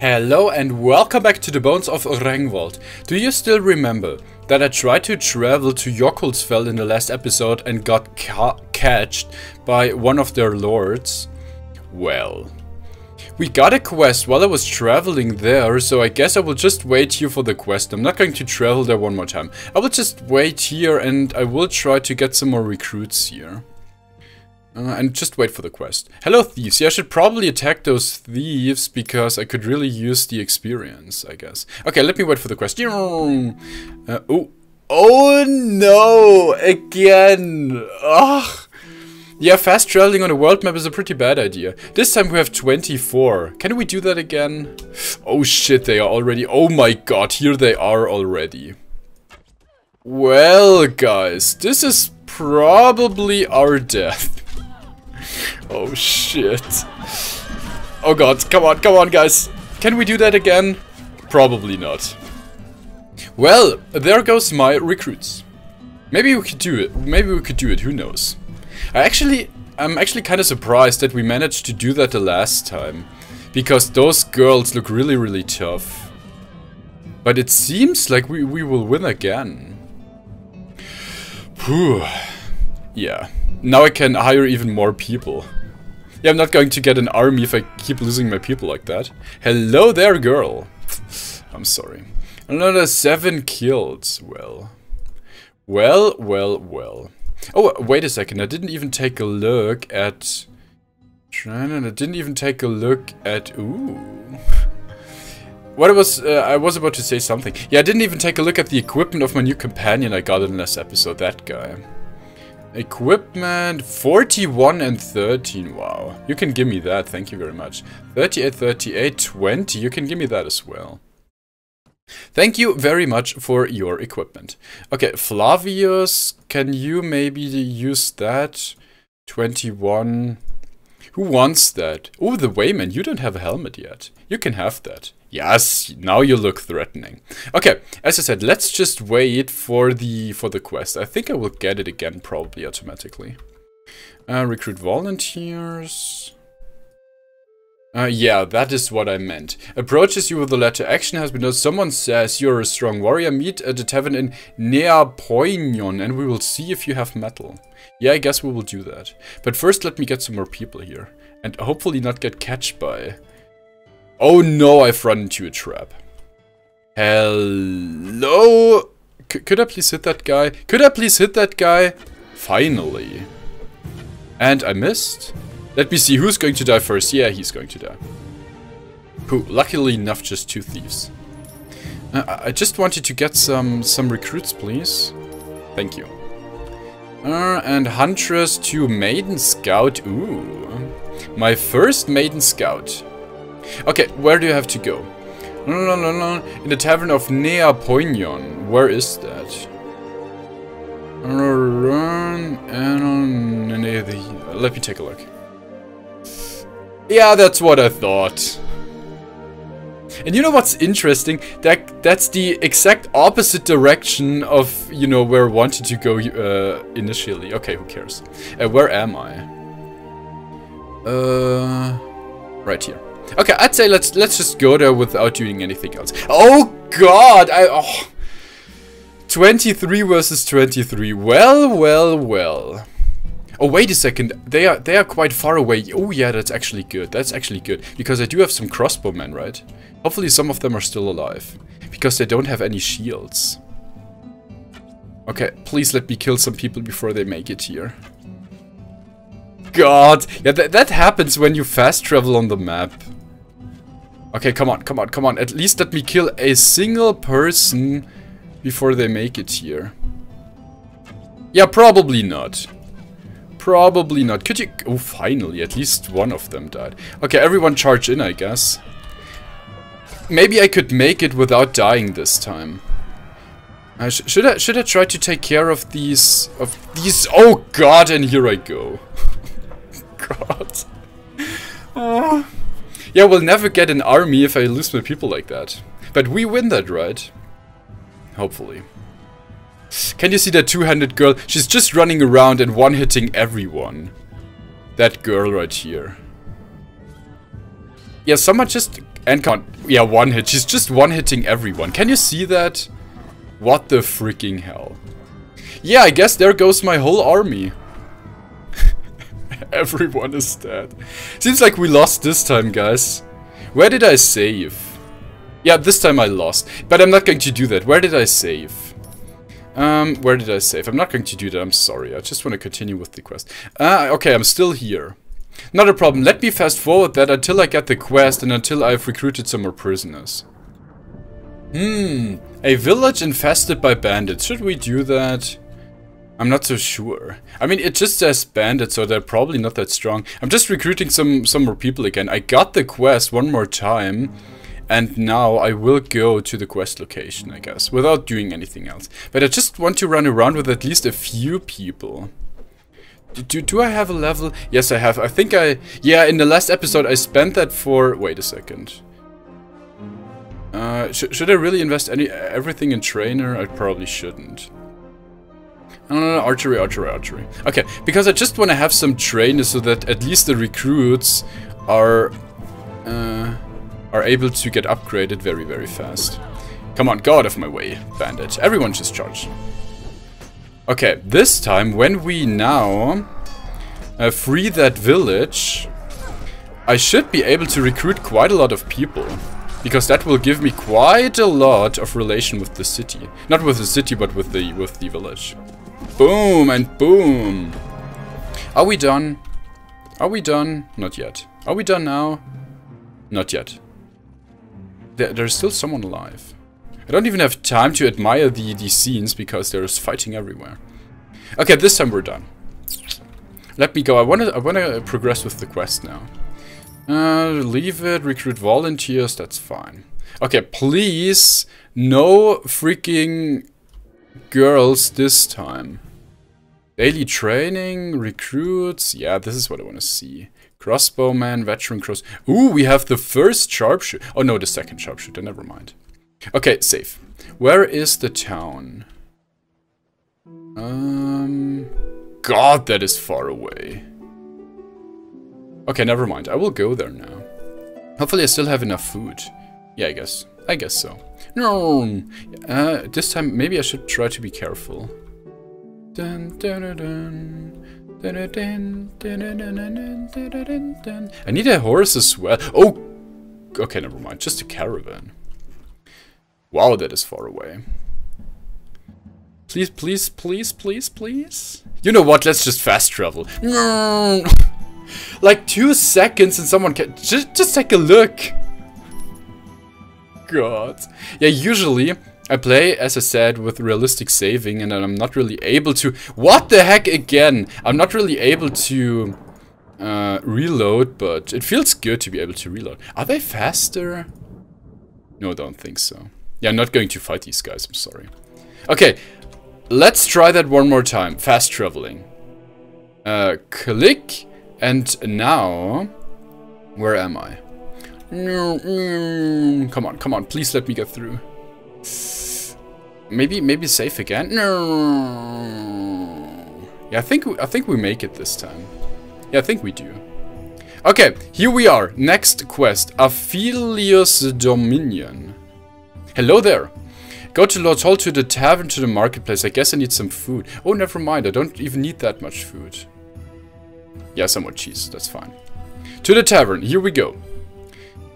Hello and welcome back to the Bones of Ragnvald. Do you still remember that I tried to travel to Jokulsfell in the last episode and got ca catched by one of their lords? Well, we got a quest while I was traveling there, so I guess I will just wait here for the quest. I'm not going to travel there one more time. I will just wait here and I will try to get some more recruits here. Uh, and just wait for the quest. Hello thieves, yeah, I should probably attack those thieves because I could really use the experience, I guess. Okay, let me wait for the quest. Uh, oh, oh no, again. Ugh. Yeah, fast traveling on a world map is a pretty bad idea. This time we have 24. Can we do that again? Oh shit, they are already... Oh my god, here they are already. Well, guys, this is probably our death. Oh shit. Oh god, come on, come on guys. Can we do that again? Probably not. Well, there goes my recruits. Maybe we could do it. Maybe we could do it, who knows. I actually, I'm actually kind of surprised that we managed to do that the last time. Because those girls look really, really tough. But it seems like we, we will win again. Whew. Yeah. Now I can hire even more people. Yeah, I'm not going to get an army if I keep losing my people like that. Hello there, girl. I'm sorry. Another seven kills. Well. Well, well, well. Oh, wait a second. I didn't even take a look at... Trying I didn't even take a look at... Ooh. What I was... Uh, I was about to say something. Yeah, I didn't even take a look at the equipment of my new companion I got in this episode. That guy. Equipment 41 and 13. Wow. You can give me that. Thank you very much. 38, 38, 20. You can give me that as well. Thank you very much for your equipment. Okay, Flavius, can you maybe use that? 21. Who wants that? Oh, the Wayman, you don't have a helmet yet. You can have that. Yes, now you look threatening. Okay, as I said, let's just wait for the for the quest. I think I will get it again probably automatically. Uh, recruit volunteers. Uh, yeah, that is what I meant. Approaches you with the letter action has been done. Someone says you're a strong warrior. Meet at the tavern in Neapoignon and we will see if you have mettle. Yeah, I guess we will do that. But first let me get some more people here. And hopefully not get catched by Oh no, I've run into a trap. Hello? C could I please hit that guy? Could I please hit that guy? Finally. And I missed. Let me see who's going to die first. Yeah, he's going to die. Who? Luckily enough, just two thieves. Uh, I just wanted to get some some recruits, please. Thank you. Uh, and Huntress to Maiden Scout. Ooh. My first Maiden Scout. Okay, where do you have to go? No, no, no, no. In the tavern of Nea Neapoignon. Where is that? Let me take a look. Yeah, that's what I thought. And you know what's interesting? That that's the exact opposite direction of you know where I wanted to go uh, initially. Okay, who cares? Uh, where am I? Uh, right here. Okay, I'd say let's let's just go there without doing anything else. Oh God! I oh. 23 versus 23. Well, well, well. Oh wait a second. They are they are quite far away. Oh yeah, that's actually good. That's actually good because I do have some crossbowmen, right? Hopefully some of them are still alive because they don't have any shields. Okay, please let me kill some people before they make it here. God, yeah, that, that happens when you fast travel on the map. Okay, come on, come on, come on. At least let me kill a single person before they make it here. Yeah, probably not. Probably not. Could you... Oh, finally, at least one of them died. Okay, everyone charge in, I guess. Maybe I could make it without dying this time. Uh, sh should I should I try to take care of these of these? Oh God! And here I go. God. Oh. Yeah, we'll never get an army if I lose my people like that. But we win that, right? Hopefully. Can you see that two-handed girl? She's just running around and one-hitting everyone. That girl right here. Yeah, someone just And come. Yeah, one hit. She's just one-hitting everyone. Can you see that? What the freaking hell? Yeah, I guess there goes my whole army. Everyone is dead. Seems like we lost this time, guys. Where did I save? Yeah, this time I lost. But I'm not going to do that. Where did I save? Um, where did I save? I'm not going to do that, I'm sorry. I just want to continue with the quest. Ah, uh, okay, I'm still here. Not a problem. Let me fast forward that until I get the quest and until I've recruited some more prisoners. Hmm, a village infested by bandits. Should we do that? I'm not so sure. I mean, it just says bandits, so they're probably not that strong. I'm just recruiting some, some more people again. I got the quest one more time. And now I will go to the quest location, I guess, without doing anything else. But I just want to run around with at least a few people. Do, do, do I have a level? Yes, I have. I think I... Yeah, in the last episode I spent that for... Wait a second. Uh, sh should I really invest any everything in trainer? I probably shouldn't. No, no, no, archery, archery, archery. Okay, because I just want to have some trainers so that at least the recruits are... Uh, are able to get upgraded very, very fast. Come on, go out of my way, bandit. Everyone just charge. Okay, this time, when we now uh, free that village, I should be able to recruit quite a lot of people. Because that will give me quite a lot of relation with the city. Not with the city, but with the with the village. Boom and boom. Are we done? Are we done? Not yet. Are we done now? Not yet. There, there's still someone alive. I don't even have time to admire the, the scenes because there's fighting everywhere. Okay, this time we're done. Let me go. I wanna I wanna progress with the quest now. Uh, leave it, recruit volunteers, that's fine. Okay, please, no freaking girls this time. Daily training, recruits, yeah, this is what I want to see. Crossbowman, veteran cross. Ooh, we have the first sharpshooter. Oh no, the second sharpshooter, never mind. Okay, safe. Where is the town? Um, God, that is far away. Okay, never mind. I will go there now. Hopefully I still have enough food. Yeah, I guess. I guess so. No, uh, this time maybe I should try to be careful. Dun, dun, dun, I need a horse as well. Oh! Okay, never mind. Just a caravan. Wow, that is far away. Please, please, please, please, please. You know what? Let's just fast travel. like two seconds and someone can... Just, just take a look. God. Yeah, usually I play, as I said, with realistic saving and I'm not really able to... What the heck again? I'm not really able to uh, reload, but it feels good to be able to reload. Are they faster? No, I don't think so. Yeah, I'm not going to fight these guys, I'm sorry. Okay, let's try that one more time. Fast traveling. Uh, click, and now... Where am I? Come on, come on, please let me get through. Maybe, maybe safe again? No. Yeah, I think, I think we make it this time. Yeah, I think we do. Okay, here we are. Next quest. Aphelios Dominion. Hello there. Go to Lord Hall to the tavern to the marketplace. I guess I need some food. Oh, never mind. I don't even need that much food. Yeah, some more cheese. That's fine. To the tavern. Here we go.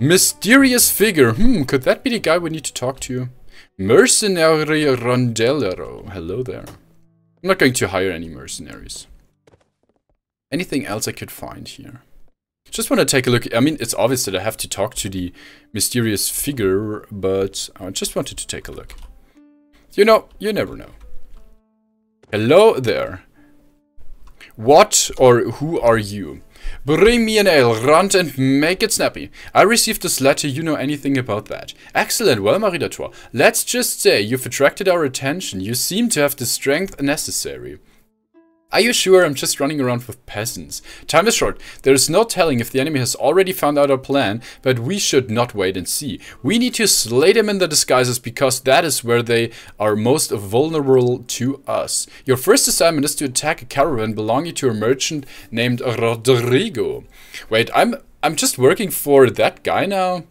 Mysterious figure. Hmm, could that be the guy we need to talk to? Mercenary Rondelero. Hello there. I'm not going to hire any mercenaries. Anything else I could find here? Just want to take a look. I mean, it's obvious that I have to talk to the mysterious figure, but I just wanted to take a look. You know, you never know. Hello there. What or who are you? Bring me an ale, run and make it snappy. I received this letter, you know anything about that. Excellent, well Marie d'Artois. Let's just say you've attracted our attention. You seem to have the strength necessary. Are you sure I'm just running around with peasants? Time is short. There is no telling if the enemy has already found out our plan, but we should not wait and see. We need to slay them in the disguises because that is where they are most vulnerable to us. Your first assignment is to attack a caravan belonging to a merchant named Rodrigo. Wait, I'm I'm just working for that guy now?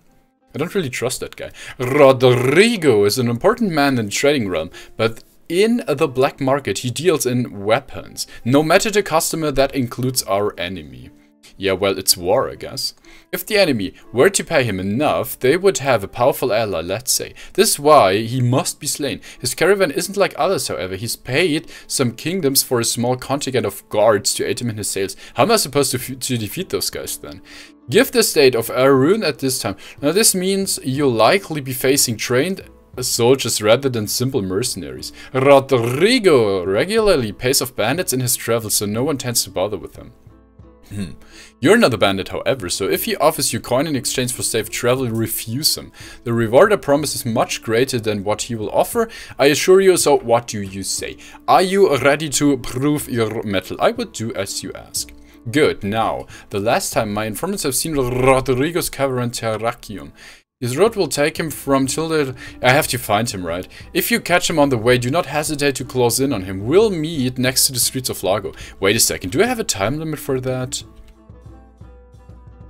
I don't really trust that guy. Rodrigo is an important man in the trading realm, but in the black market he deals in weapons. No matter the customer, that includes our enemy. Yeah, well, it's war, I guess. If the enemy were to pay him enough, they would have a powerful ally, let's say. This is why he must be slain. His caravan isn't like others, however. He's paid some kingdoms for a small contingent of guards to aid him in his sales. How am I supposed to, to defeat those guys then? Give the state of Arun at this time. Now this means you'll likely be facing trained soldiers rather than simple mercenaries. Rodrigo regularly pays off bandits in his travels, so no one tends to bother with him. Hmm. You're not a bandit, however, so if he offers you coin in exchange for safe travel, refuse him. The reward I promise is much greater than what he will offer, I assure you, so what do you say? Are you ready to prove your mettle? I would do as you ask. Good, now, the last time my informants have seen Rodrigo's caravan Terrakium. His road will take him from Tilda. I have to find him, right? If you catch him on the way, do not hesitate to close in on him. We'll meet next to the streets of Largo. Wait a second, do I have a time limit for that?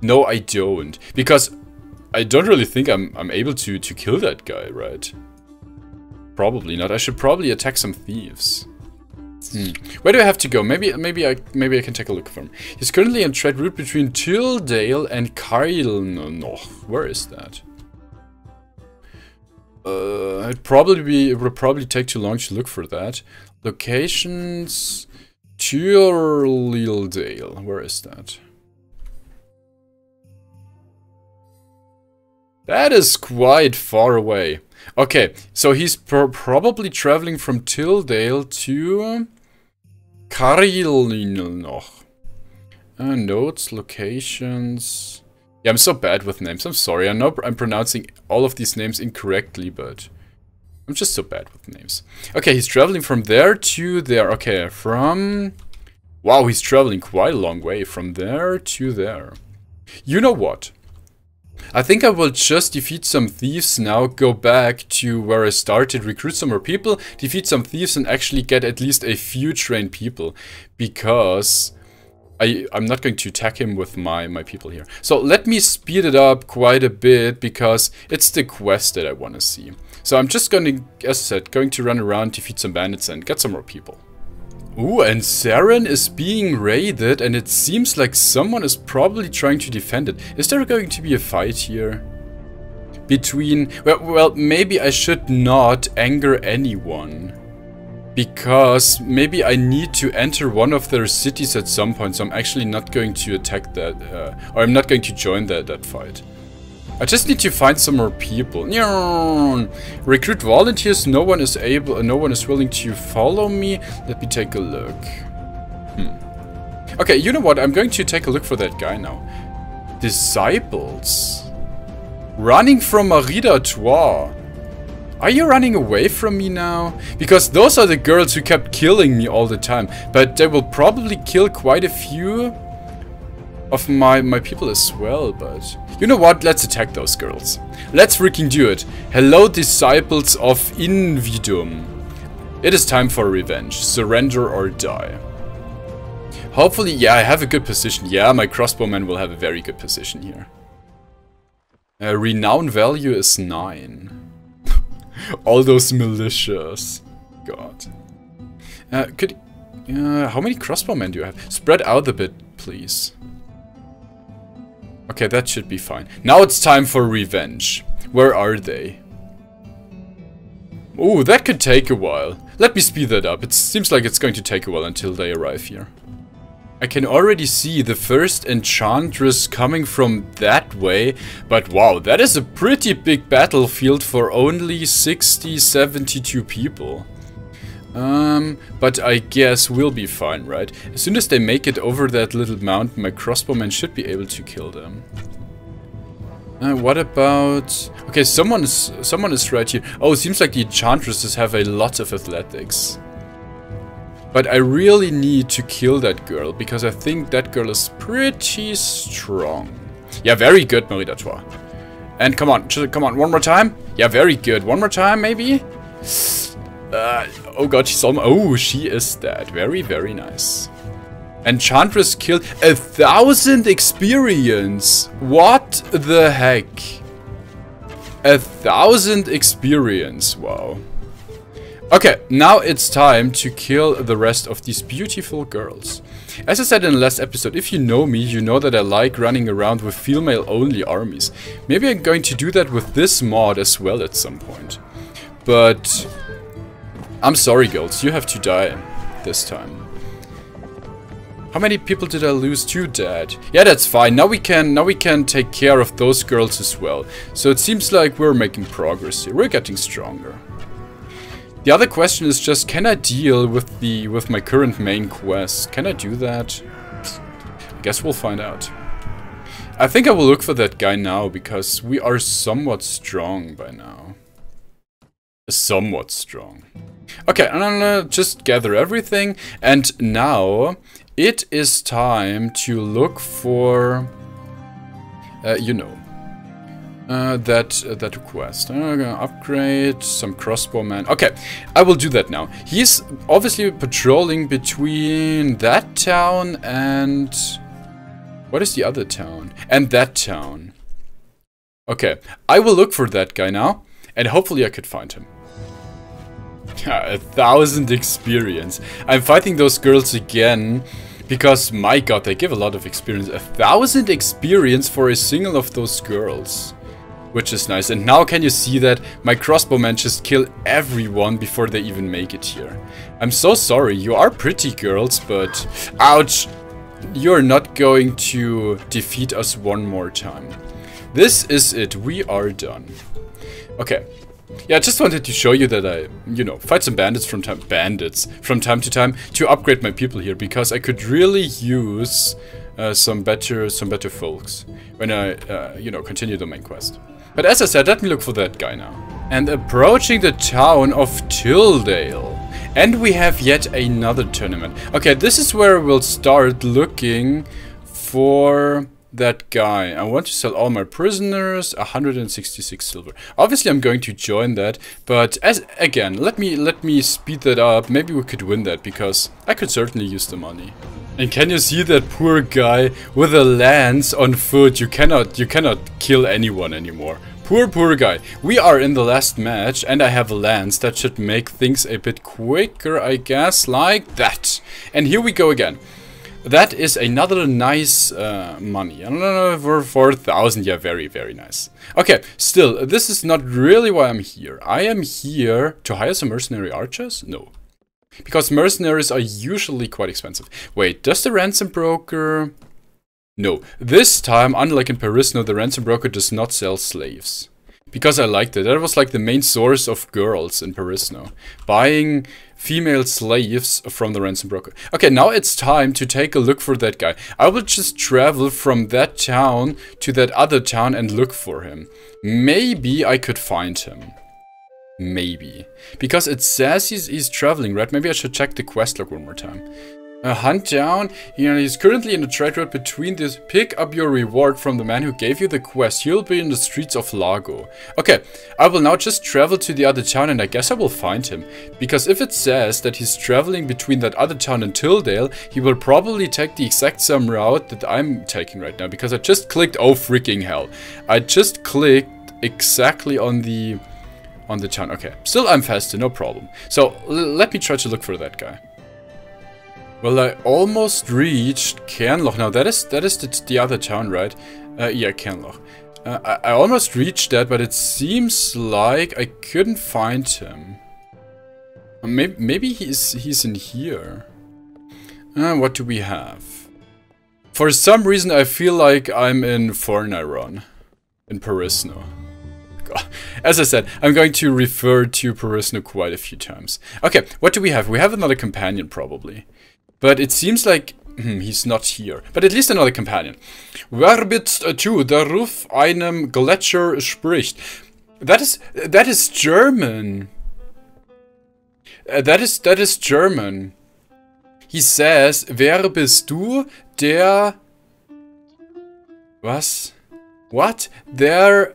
No, I don't. Because I don't really think I'm, I'm able to, to kill that guy, right? Probably not. I should probably attack some thieves. Hmm. Where do I have to go? Maybe maybe I maybe I can take a look for him. He's currently on trade route between Tildale and Kailnoch. Where is that? Uh, it'd probably be it would probably take too long to look for that. Locations Tildale. Where is that? That is quite far away. Okay, so he's probably traveling from Tildale to Karilnoch. Uh, notes, locations. Yeah, I'm so bad with names. I'm sorry. I know I'm pronouncing all of these names incorrectly, but I'm just so bad with names. Okay, he's traveling from there to there. Okay, from... Wow, he's traveling quite a long way. From there to there. You know what? I think I will just defeat some thieves now, go back to where I started, recruit some more people, defeat some thieves and actually get at least a few trained people. Because I, I'm not going to attack him with my, my people here. So let me speed it up quite a bit because it's the quest that I want to see. So I'm just going to, as I said, going to run around, defeat some bandits and get some more people. Ooh, and Saren is being raided and it seems like someone is probably trying to defend it. Is there going to be a fight here? Between... Well, well maybe I should not anger anyone. Because maybe I need to enter one of their cities at some point, so I'm actually not going to attack that, uh, or I'm not going to join that, that fight. I just need to find some more people. Recruit volunteers. No one is able. No one is willing to follow me. Let me take a look. Hmm. Okay, you know what? I'm going to take a look for that guy now. Disciples. Running from Marida Trois. Are you running away from me now? Because those are the girls who kept killing me all the time. But they will probably kill quite a few of my, my people as well, but... You know what? Let's attack those girls. Let's freaking do it. Hello, disciples of Invidum. It is time for revenge. Surrender or die. Hopefully, yeah, I have a good position. Yeah, my crossbowman will have a very good position here. Uh, renown value is 9. All those militias. God. Uh, could... Uh, how many crossbowmen do you have? Spread out a bit, please. Okay, that should be fine. Now it's time for revenge. Where are they? Oh, that could take a while. Let me speed that up. It seems like it's going to take a while until they arrive here. I can already see the first Enchantress coming from that way, but wow, that is a pretty big battlefield for only 60, 72 people. Um, but I guess we'll be fine, right? As soon as they make it over that little mountain, my crossbowman should be able to kill them. Uh, what about... Okay, someone is, someone is right here. Oh, it seems like the enchantresses have a lot of athletics. But I really need to kill that girl, because I think that girl is pretty strong. Yeah, very good, Marie d'Artois. And come on, just, come on, one more time? Yeah, very good. One more time, maybe? Uh, oh god, she's almost... Oh, she is dead. Very, very nice. Enchantress killed a thousand experience. What the heck? A thousand experience, wow. Okay, now it's time to kill the rest of these beautiful girls. As I said in the last episode, if you know me, you know that I like running around with female-only armies. Maybe I'm going to do that with this mod as well at some point. But... I'm sorry, girls, you have to die this time. How many people did I lose? to dead. Yeah, that's fine. Now we can now we can take care of those girls as well. So it seems like we're making progress here. We're getting stronger. The other question is just can I deal with the with my current main quest? Can I do that? I guess we'll find out. I think I will look for that guy now because we are somewhat strong by now. Somewhat strong. Okay, I'm gonna just gather everything and now it is time to look for, uh, you know, uh, that uh, that quest. I'm gonna upgrade some crossbowman. Okay, I will do that now. He's obviously patrolling between that town and what is the other town? And that town. Okay, I will look for that guy now, and hopefully I could find him. a thousand experience. I'm fighting those girls again because, my god, they give a lot of experience. A thousand experience for a single of those girls. Which is nice. And now can you see that my crossbowmen just kill everyone before they even make it here. I'm so sorry. You are pretty girls, but... Ouch! You're not going to defeat us one more time. This is it. We are done. Okay, yeah, I just wanted to show you that I, you know, fight some bandits from time bandits from time to time to upgrade my people here because I could really use uh, some better some better folks when I, uh, you know, continue the main quest. But as I said, let me look for that guy now. And approaching the town of Tildale. And we have yet another tournament. Okay, this is where we'll start looking for that guy. I want to sell all my prisoners, 166 silver. Obviously, I'm going to join that, but as again, let me let me speed that up. Maybe we could win that because I could certainly use the money. And can you see that poor guy with a lance on foot? You cannot you cannot kill anyone anymore. Poor, poor guy. We are in the last match and I have a lance. That should make things a bit quicker, I guess, like that. And here we go again. That is another nice uh, money. I don't know, for 4,000, yeah, very, very nice. Okay, still, this is not really why I'm here. I am here to hire some mercenary archers? No. Because mercenaries are usually quite expensive. Wait, does the ransom broker... No, this time, unlike in Perisno, the ransom broker does not sell slaves. Because I liked it. That was like the main source of girls in Perisno. Buying female slaves from the ransom broker. Okay, now it's time to take a look for that guy. I will just travel from that town to that other town and look for him. Maybe I could find him. Maybe. Because it says he's, he's traveling, right? Maybe I should check the quest log one more time. A hunt down. You know, he's currently in a trade route between this. Pick up your reward from the man who gave you the quest. He'll be in the streets of Largo. Okay, I will now just travel to the other town and I guess I will find him. Because if it says that he's traveling between that other town and Tildale, he will probably take the exact same route that I'm taking right now. Because I just clicked, oh freaking hell. I just clicked exactly on the on the town. Okay, still I'm faster, no problem. So let me try to look for that guy. Well, I almost reached Kernloch. Now, that is that is the, the other town, right? Uh, yeah, Kernloch. Uh, I, I almost reached that, but it seems like I couldn't find him. Uh, maybe, maybe he's, he's in here. Uh, what do we have? For some reason, I feel like I'm in Fornairon. In Perisno. As I said, I'm going to refer to Perisno quite a few times. Okay, what do we have? We have another companion, probably. But it seems like hmm, he's not here. But at least another companion. Wer bist du, der Ruf einem Gletscher spricht? That is that is German. Uh, that is that is German. He says, wer bist du, der Was? What? Der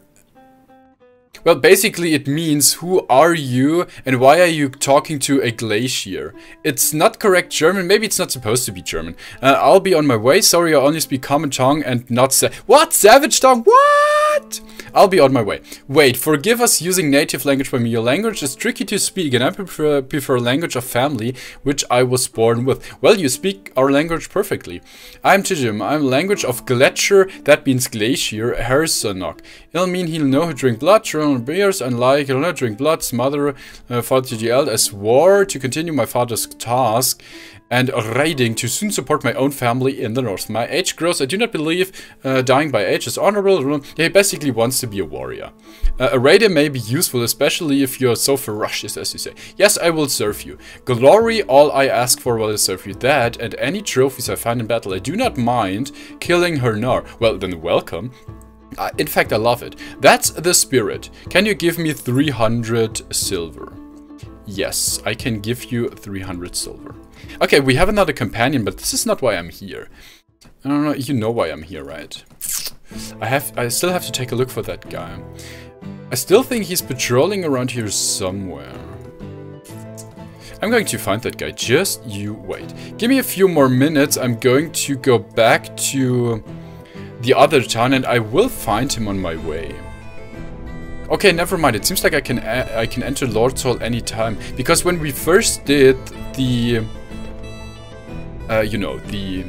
well, basically it means who are you and why are you talking to a glacier? It's not correct German, maybe it's not supposed to be German. Uh, I'll be on my way, sorry I only speak common tongue and not sa- What? Savage tongue? What? I'll be on my way. Wait, forgive us using native language by me. Your language is tricky to speak, and I prefer, prefer language of family, which I was born with. Well, you speak our language perfectly. I'm Tijim. I'm language of Gletscher, that means glacier, Hersonok. It'll mean he'll know who drink blood, turn beers, and like, he'll not drink blood, smother, uh, father eld, as war to continue my father's task, and raiding to soon support my own family in the north. My age grows. I do not believe uh, dying by age is honorable. He basically wants to be a warrior. Uh, a raider may be useful, especially if you're so ferocious, as you say. Yes, I will serve you. Glory, all I ask for will I serve you. That and any trophies I find in battle. I do not mind killing her Nar. Well, then welcome. Uh, in fact, I love it. That's the spirit. Can you give me 300 silver? Yes, I can give you 300 silver. Okay, we have another companion, but this is not why I'm here. I don't know, you know why I'm here, right? I have, I still have to take a look for that guy. I still think he's patrolling around here somewhere. I'm going to find that guy, just you wait. Give me a few more minutes, I'm going to go back to the other town and I will find him on my way. Okay, never mind. It seems like I can I can enter Lord's Hall anytime. Because when we first did the... Uh, you know, the,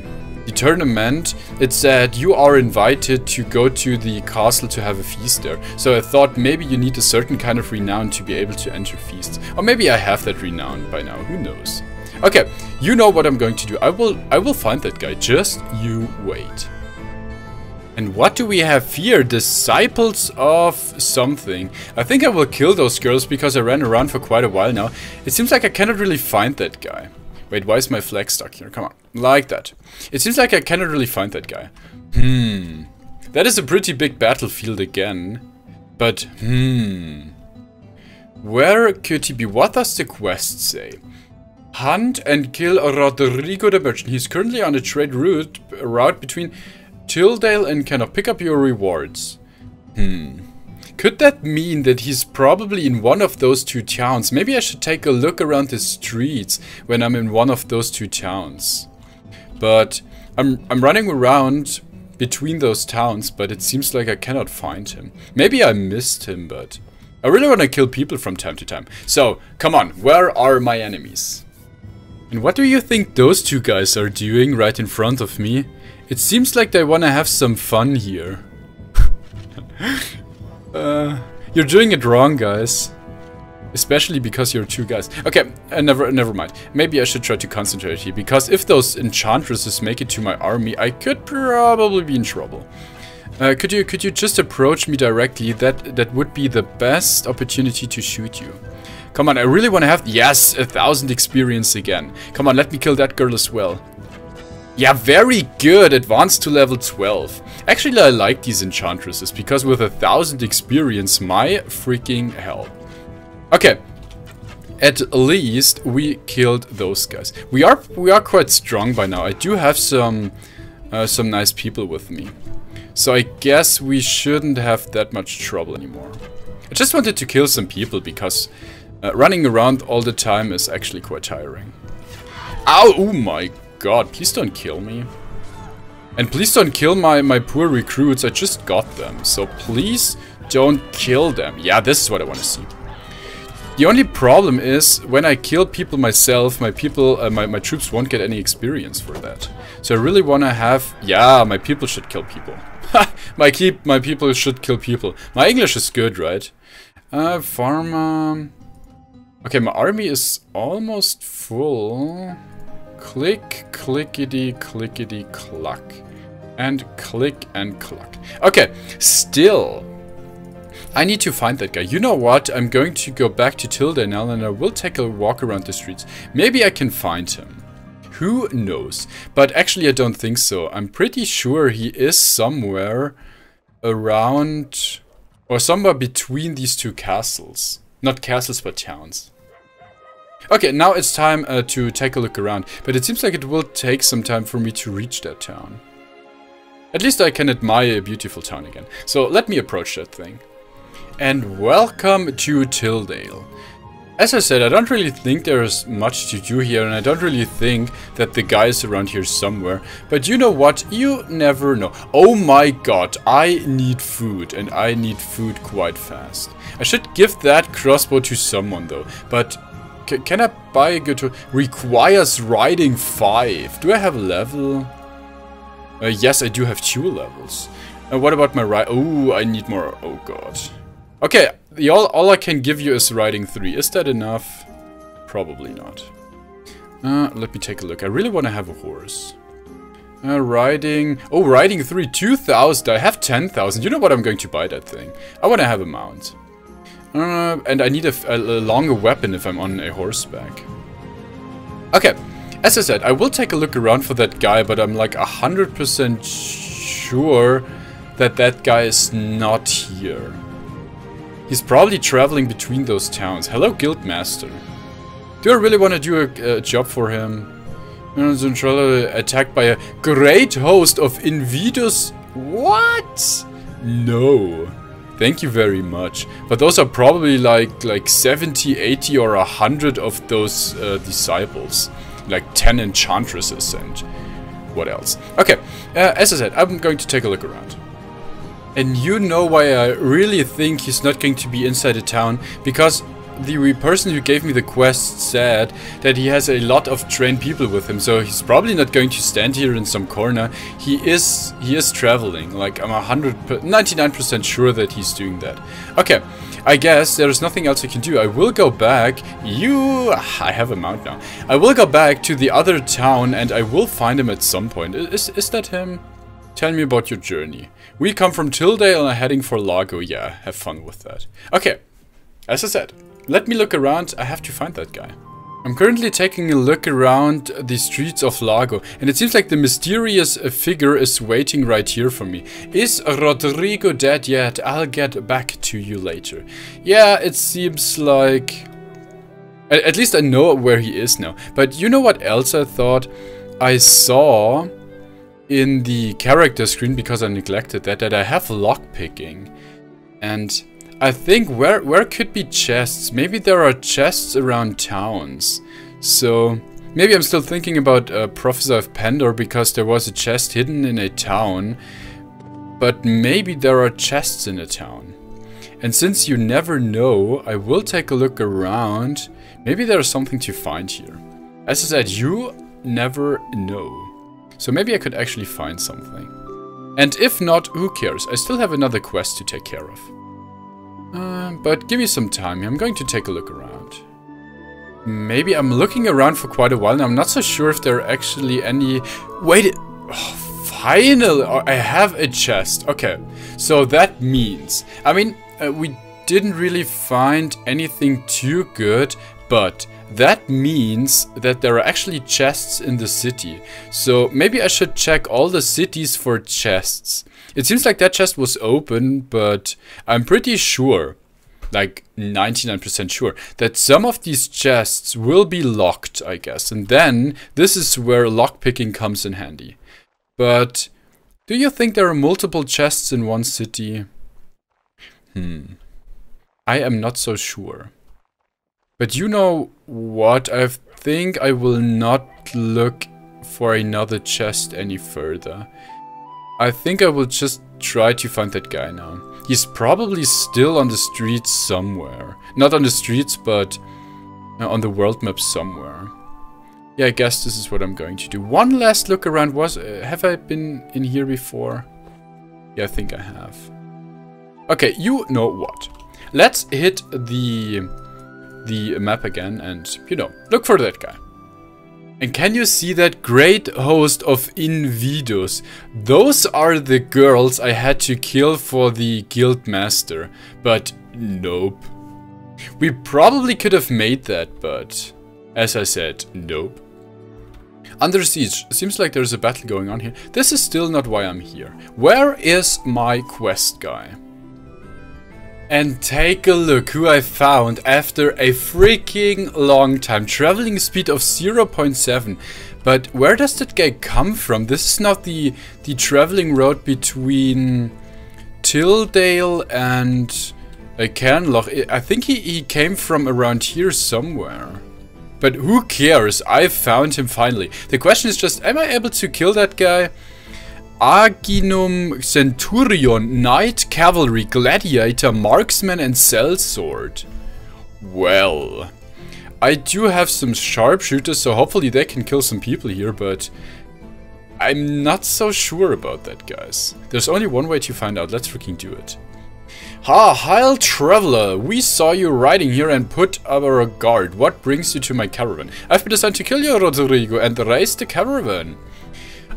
the tournament, it said you are invited to go to the castle to have a feast there. So I thought maybe you need a certain kind of renown to be able to enter feasts. Or maybe I have that renown by now, who knows. Okay, you know what I'm going to do. I will I will find that guy. Just you wait. And what do we have here? Disciples of something. I think I will kill those girls because I ran around for quite a while now. It seems like I cannot really find that guy. Wait, why is my flag stuck here? Come on. Like that. It seems like I cannot really find that guy. Hmm. That is a pretty big battlefield again. But, hmm. Where could he be? What does the quest say? Hunt and kill Rodrigo the Merchant. He's currently on a trade route, route between Tildale and of pick up your rewards. Hmm. Could that mean that he's probably in one of those two towns? Maybe I should take a look around the streets when I'm in one of those two towns. But I'm, I'm running around between those towns, but it seems like I cannot find him. Maybe I missed him, but... I really want to kill people from time to time. So, come on, where are my enemies? And what do you think those two guys are doing right in front of me? It seems like they want to have some fun here. uh, you're doing it wrong, guys. Especially because you're two guys. Okay, uh, never never mind. Maybe I should try to concentrate here, because if those enchantresses make it to my army, I could probably be in trouble. Uh, could you could you just approach me directly? That that would be the best opportunity to shoot you. Come on, I really want to have... Yes, a thousand experience again. Come on, let me kill that girl as well. Yeah, very good. Advanced to level 12. Actually, I like these enchantresses because with a thousand experience, my freaking hell. Okay. At least we killed those guys. We are we are quite strong by now. I do have some uh, some nice people with me. So I guess we shouldn't have that much trouble anymore. I just wanted to kill some people because uh, running around all the time is actually quite tiring. Ow! Oh my god, please don't kill me. And please don't kill my, my poor recruits, I just got them. So please don't kill them. Yeah, this is what I want to see. The only problem is, when I kill people myself, my people, uh, my, my troops won't get any experience for that. So I really want to have... Yeah, my people should kill people. my keep, my people should kill people. My English is good, right? Uh, farm... Okay, my army is almost full. Click, clickety, clickety, cluck. And click and cluck. Okay, still. I need to find that guy. You know what? I'm going to go back to Tilda now and I will take a walk around the streets. Maybe I can find him. Who knows? But actually I don't think so. I'm pretty sure he is somewhere around or somewhere between these two castles. Not castles, but towns. Okay, now it's time uh, to take a look around, but it seems like it will take some time for me to reach that town. At least I can admire a beautiful town again. So let me approach that thing. And welcome to Tildale. As I said, I don't really think there's much to do here, and I don't really think that the guy is around here somewhere. But you know what? You never know. Oh my god, I need food, and I need food quite fast. I should give that crossbow to someone though, but can I buy a good... Requires riding 5. Do I have a level? Uh, yes, I do have two levels. Uh, what about my ride? Oh, I need more. Oh god. Okay, the all, all I can give you is riding 3. Is that enough? Probably not. Uh, let me take a look. I really want to have a horse. Uh, riding... Oh, riding 3, 2,000. I have 10,000. You know what? I'm going to buy that thing. I want to have a mount. Uh, and I need a, a, longer weapon if I'm on a horseback. Okay. As I said, I will take a look around for that guy, but I'm like 100% sure that that guy is not here. He's probably traveling between those towns. Hello, Guildmaster. Do I really want to do a, a job for him? Attacked by a great host of Invidus. What? No. Thank you very much. But those are probably like like 70, 80 or 100 of those uh, disciples. Like 10 enchantresses and what else. Okay, uh, as I said, I'm going to take a look around. And you know why I really think he's not going to be inside the town, because the person who gave me the quest said that he has a lot of trained people with him, so he's probably not going to stand here in some corner. He is he is traveling, like I'm 100 99% sure that he's doing that. Okay, I guess there's nothing else I can do. I will go back. You... I have a mount now. I will go back to the other town and I will find him at some point. Is, is that him? Tell me about your journey. We come from Tildale and are heading for Largo. Yeah, have fun with that. Okay, as I said, let me look around. I have to find that guy. I'm currently taking a look around the streets of Largo, and it seems like the mysterious figure is waiting right here for me. Is Rodrigo dead yet? I'll get back to you later. Yeah, it seems like... At least I know where he is now. But you know what else I thought? I saw in the character screen, because I neglected that, that I have lockpicking. And I think where, where could be chests? Maybe there are chests around towns. So maybe I'm still thinking about uh, Prophesy of Pendor because there was a chest hidden in a town. But maybe there are chests in a town. And since you never know, I will take a look around. Maybe there's something to find here. As I said, you never know. So maybe I could actually find something. And if not, who cares? I still have another quest to take care of. Uh, but give me some time. I'm going to take a look around. Maybe I'm looking around for quite a while and I'm not so sure if there are actually any... Wait, oh, finally, oh, I have a chest. Okay, so that means... I mean, uh, we didn't really find anything too good, but that means that there are actually chests in the city. So maybe I should check all the cities for chests. It seems like that chest was open, but I'm pretty sure, like 99% sure, that some of these chests will be locked, I guess. And then this is where lockpicking comes in handy. But do you think there are multiple chests in one city? Hmm. I am not so sure. But you know what? I think I will not look for another chest any further. I think I will just try to find that guy now. He's probably still on the streets somewhere. Not on the streets, but uh, on the world map somewhere. Yeah, I guess this is what I'm going to do. One last look around. Was uh, Have I been in here before? Yeah, I think I have. Okay, you know what. Let's hit the the map again and, you know, look for that guy. And can you see that great host of Invidus? Those are the girls I had to kill for the guild master. But nope. We probably could have made that, but as I said, nope. Under siege. Seems like there's a battle going on here. This is still not why I'm here. Where is my quest guy? And take a look who I found after a freaking long time. Traveling speed of 0.7. But where does that guy come from? This is not the, the traveling road between Tildale and A Cairnloch. I think he, he came from around here somewhere. But who cares? I found him finally. The question is just, am I able to kill that guy? Aginum Centurion, Knight, Cavalry, Gladiator, Marksman and Sellsword. Well, I do have some sharpshooters, so hopefully they can kill some people here, but I'm not so sure about that, guys. There's only one way to find out. Let's freaking do it. Ha, Heil Traveler, we saw you riding here and put our guard. What brings you to my caravan? I've been assigned to kill you, Rodrigo, and raze the caravan.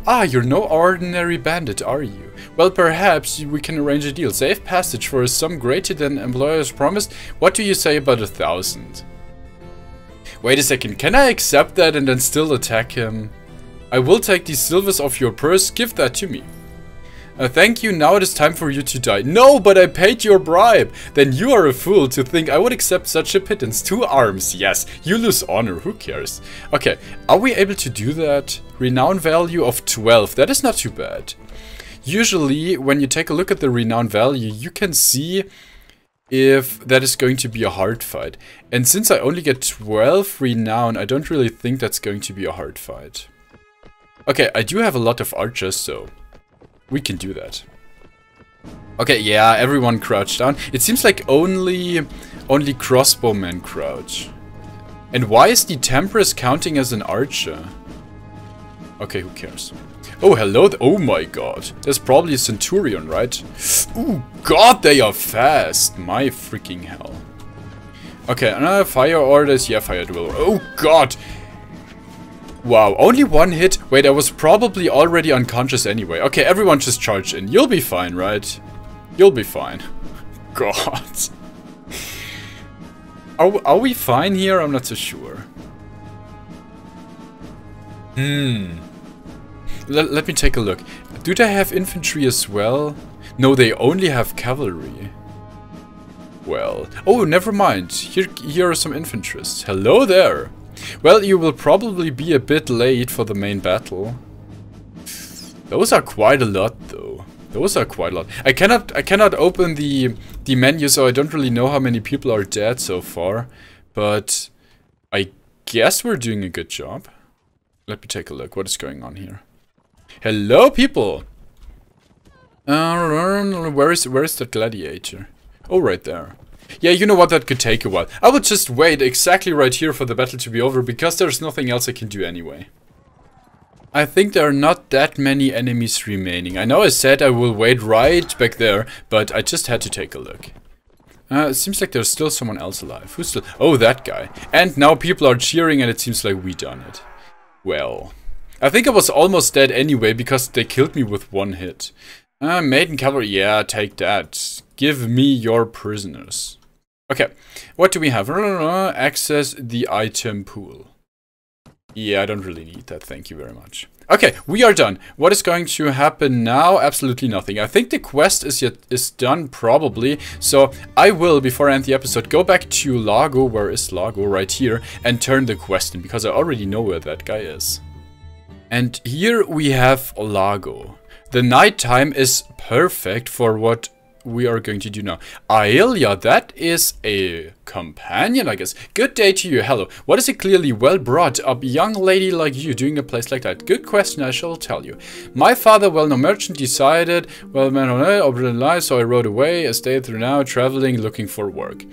Ah, you're no ordinary bandit, are you? Well, perhaps we can arrange a deal. Safe passage for a sum greater than employers promised. What do you say about a thousand? Wait a second, can I accept that and then still attack him? I will take these silvers off your purse, give that to me. Uh, thank you, now it is time for you to die. No, but I paid your bribe. Then you are a fool to think I would accept such a pittance. Two arms, yes. You lose honor, who cares? Okay, are we able to do that? Renown value of 12, that is not too bad. Usually, when you take a look at the renown value, you can see if that is going to be a hard fight. And since I only get 12 renown, I don't really think that's going to be a hard fight. Okay, I do have a lot of archers, so we can do that. Okay, yeah, everyone crouched down. It seems like only only crossbowmen crouch. And why is the Temperance counting as an archer? Okay, who cares? Oh, hello. oh my god. There's probably a Centurion, right? Oh god, they are fast. My freaking hell. Okay, another fire orders. Yeah, fire drill. Oh god. Wow, only one hit? Wait, I was probably already unconscious anyway. Okay, everyone just charge in. You'll be fine, right? You'll be fine. God. Are, are we fine here? I'm not so sure. Hmm. Let, let me take a look. Do they have infantry as well? No, they only have cavalry. Well. Oh, never mind. Here, here are some infantry's. Hello there. Well, you will probably be a bit late for the main battle. Those are quite a lot, though. Those are quite a lot. I cannot I cannot open the the menu, so I don't really know how many people are dead so far. But I guess we're doing a good job. Let me take a look. What is going on here? Hello, people. Uh, where is where is that gladiator? Oh, right there. Yeah, you know what, that could take a while. I would just wait exactly right here for the battle to be over, because there's nothing else I can do anyway. I think there are not that many enemies remaining. I know I said I will wait right back there, but I just had to take a look. Uh, it seems like there's still someone else alive. Who's still... Oh, that guy. And now people are cheering and it seems like we done it. Well... I think I was almost dead anyway because they killed me with one hit. Uh, maiden cavalry, yeah, take that. Give me your prisoners. Okay, what do we have? Access the item pool. Yeah, I don't really need that, thank you very much. Okay, we are done. What is going to happen now? Absolutely nothing. I think the quest is yet is done, probably. So I will, before I end the episode, go back to Lago, where is Lago? Right here, and turn the quest in, because I already know where that guy is. And here we have Lago. The nighttime is perfect for what we are going to do now. Aelia, that is a companion, I guess. Good day to you, hello. What is a clearly well brought up young lady like you doing a place like that? Good question, I shall tell you. My father, well-known merchant, decided, well, man, over the life, so I rode away, I stayed through now, traveling, looking for work.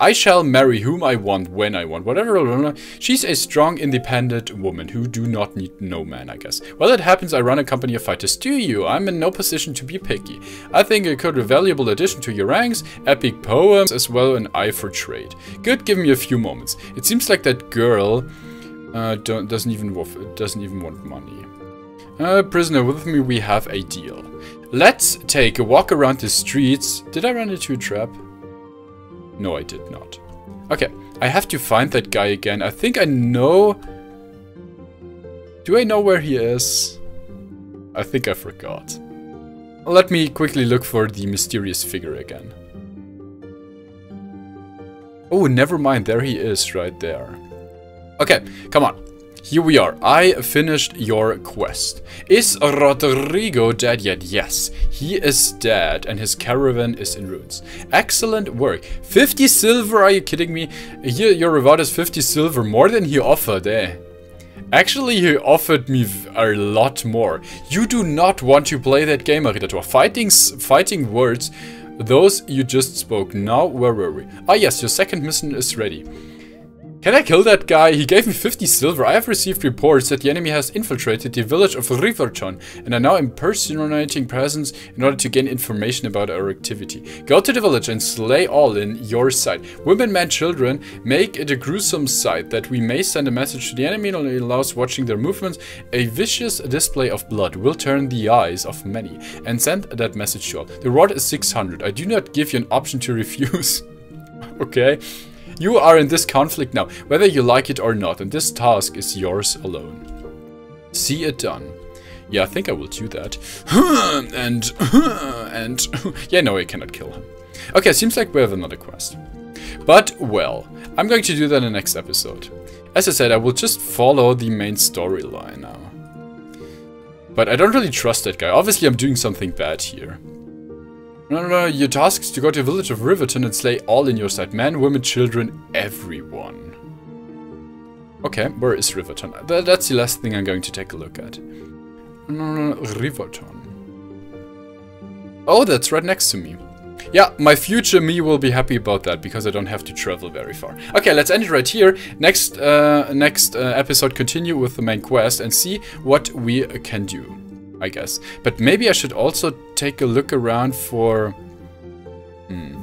I shall marry whom I want, when I want, whatever. She's a strong, independent woman who do not need no man, I guess. Well, it happens I run a company of fighters. Do you? I'm in no position to be picky. I think it could be a valuable addition to your ranks, epic poems, as well an eye for trade. Good, give me a few moments. It seems like that girl uh, doesn't even doesn't even want money. Uh, prisoner, with me we have a deal. Let's take a walk around the streets. Did I run into a trap? No, I did not. Okay, I have to find that guy again. I think I know... Do I know where he is? I think I forgot. Let me quickly look for the mysterious figure again. Oh, never mind. There he is, right there. Okay, come on. Here we are. I finished your quest. Is Rodrigo dead yet? Yes, he is dead and his caravan is in ruins. Excellent work. 50 silver, are you kidding me? Here your reward is 50 silver, more than he offered, eh? Actually, he offered me a lot more. You do not want to play that game, Aridator. Fighting, fighting words, those you just spoke. Now, where were we? Ah yes, your second mission is ready. Can I kill that guy? He gave me 50 silver. I have received reports that the enemy has infiltrated the village of Riverton and are now impersonating presence in order to gain information about our activity. Go to the village and slay all in your sight. Women, men, children, make it a gruesome sight that we may send a message to the enemy and allows watching their movements. A vicious display of blood will turn the eyes of many and send that message to all. The reward is 600. I do not give you an option to refuse. okay. You are in this conflict now, whether you like it or not, and this task is yours alone. See it done. Yeah, I think I will do that. and, and, yeah, no, I cannot kill him. Okay, seems like we have another quest. But, well, I'm going to do that in the next episode. As I said, I will just follow the main storyline now. But I don't really trust that guy. Obviously, I'm doing something bad here. No, no, no, your task is to go to the village of Riverton and slay all in your sight. Men, women, children, everyone. Okay, where is Riverton? That, that's the last thing I'm going to take a look at. No, no, no, Riverton. Oh, that's right next to me. Yeah, my future me will be happy about that because I don't have to travel very far. Okay, let's end it right here. Next, uh, next uh, episode, continue with the main quest and see what we can do. I guess. But maybe I should also take a look around for... Hmm.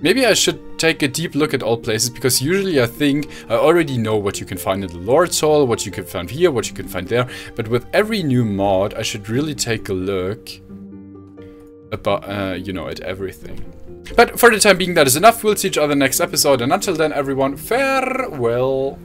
Maybe I should take a deep look at all places, because usually I think I already know what you can find in the Lord's Hall, what you can find here, what you can find there. But with every new mod, I should really take a look about, uh, you know, at everything. But for the time being, that is enough. We'll see each other next episode. And until then, everyone, farewell.